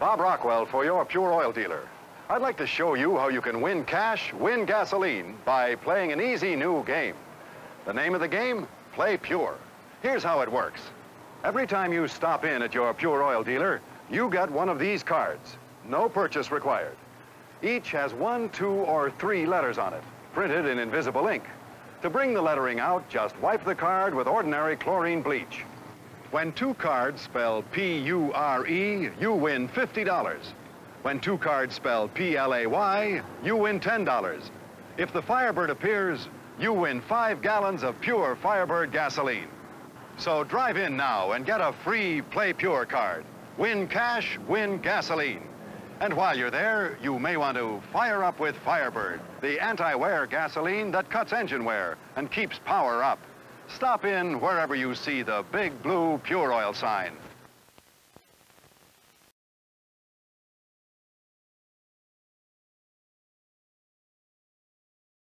Bob Rockwell for your Pure Oil dealer. I'd like to show you how you can win cash, win gasoline by playing an easy new game. The name of the game? Play Pure. Here's how it works. Every time you stop in at your Pure Oil dealer, you get one of these cards. No purchase required. Each has one, two, or three letters on it, printed in invisible ink. To bring the lettering out, just wipe the card with ordinary chlorine bleach. When two cards spell P-U-R-E, you win $50. When two cards spell P-L-A-Y, you win $10. If the Firebird appears, you win five gallons of pure Firebird gasoline. So drive in now and get a free Play Pure card. Win cash, win gasoline. And while you're there, you may want to fire up with Firebird, the anti-wear gasoline that cuts engine wear and keeps power up. Stop in wherever you see the big blue Pure Oil sign.